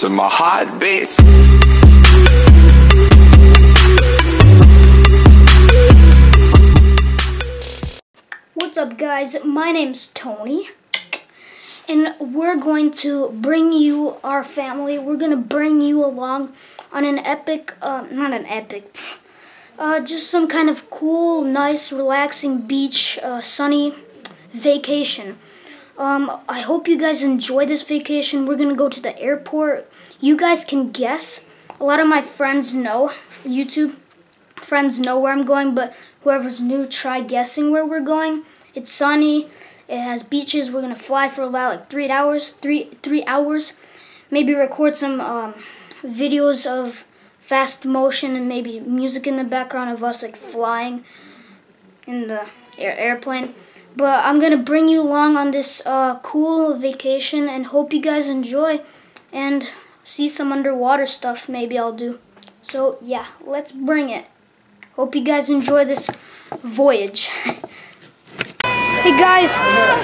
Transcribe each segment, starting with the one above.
to my heartbeats. What's up, guys? My name's Tony, and we're going to bring you our family. We're gonna bring you along on an epic, uh, not an epic, uh, just some kind of cool, nice, relaxing beach, uh, sunny vacation. Um, I hope you guys enjoy this vacation. We're gonna go to the airport. You guys can guess. A lot of my friends know YouTube friends know where I'm going, but whoever's new, try guessing where we're going. It's sunny. It has beaches. We're gonna fly for about like three hours. Three three hours. Maybe record some um, videos of fast motion and maybe music in the background of us like flying in the air airplane. But I'm gonna bring you along on this uh, cool vacation and hope you guys enjoy and see some underwater stuff. Maybe I'll do. So yeah, let's bring it. Hope you guys enjoy this voyage. hey guys,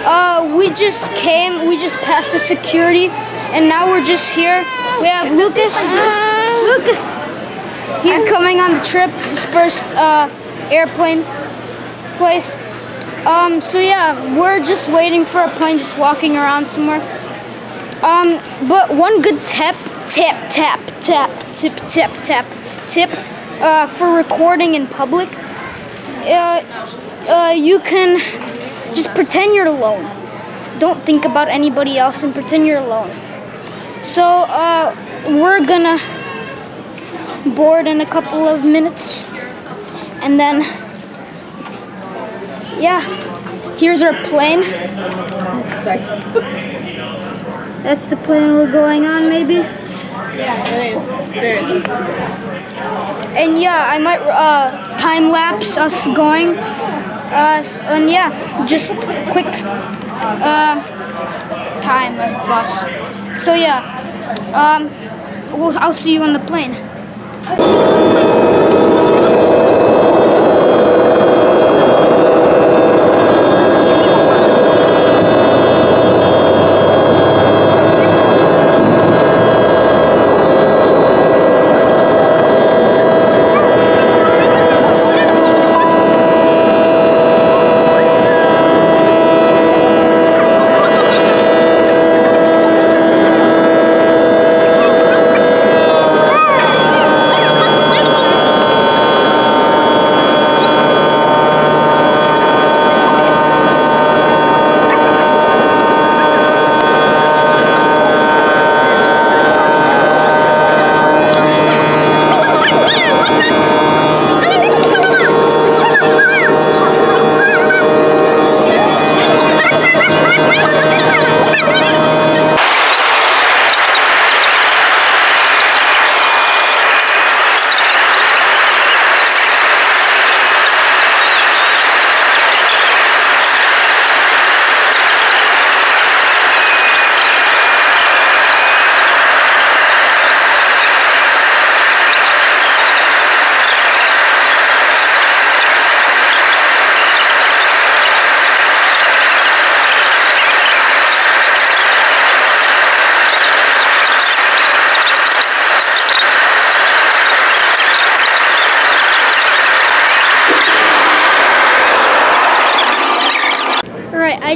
uh, we just came, we just passed the security, and now we're just here. We have Lucas. Lucas, he's coming on the trip, his first uh, airplane place. Um, so yeah, we're just waiting for a plane, just walking around somewhere. Um, but one good tip, tap, tap, tap, tip, tip, tap, tip uh, for recording in public, uh, uh, you can just pretend you're alone. Don't think about anybody else and pretend you're alone. So uh, we're gonna board in a couple of minutes, and then yeah, here's our plane. That's the plane we're going on, maybe. Yeah, it is. Spirit. And yeah, I might uh, time lapse us going. Uh, and yeah, just quick uh, time of us. So yeah, um, we'll, I'll see you on the plane.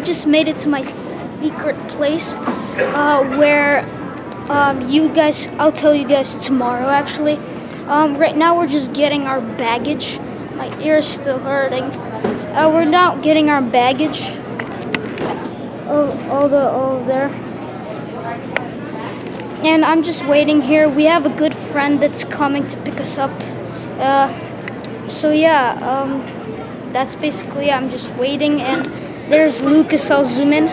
I just made it to my secret place uh, where um, you guys, I'll tell you guys tomorrow actually. Um, right now we're just getting our baggage. My ear's still hurting. Uh, we're not getting our baggage. Oh, all the, all there. And I'm just waiting here. We have a good friend that's coming to pick us up. Uh, so yeah, um, that's basically. I'm just waiting and there's Lucas. I'll zoom in.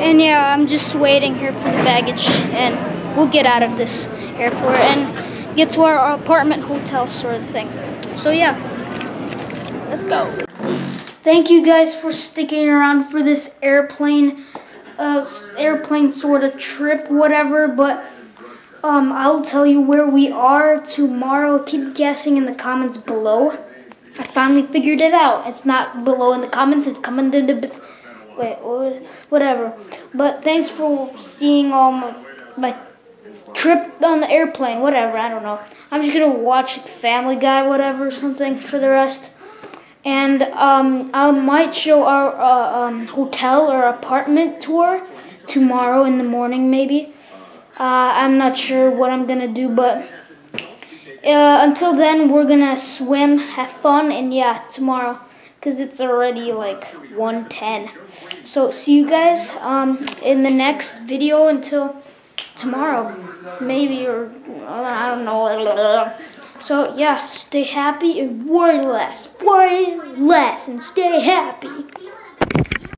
And yeah, I'm just waiting here for the baggage and we'll get out of this airport and get to our apartment hotel sort of thing. So yeah, let's go. Thank you guys for sticking around for this airplane, uh, airplane sort of trip, whatever. But um, I'll tell you where we are tomorrow. Keep guessing in the comments below. I finally figured it out. It's not below in the comments. It's coming to the wait whatever. But thanks for seeing all my, my trip on the airplane. Whatever. I don't know. I'm just gonna watch Family Guy, whatever, something for the rest. And um, I might show our uh, um, hotel or apartment tour tomorrow in the morning, maybe. Uh, I'm not sure what I'm gonna do, but uh, until then, we're gonna swim, have fun, and yeah, tomorrow, because it's already like 110. So, see you guys um, in the next video until tomorrow, maybe, or I don't know. So, yeah, stay happy and worry less. Worry less and stay happy.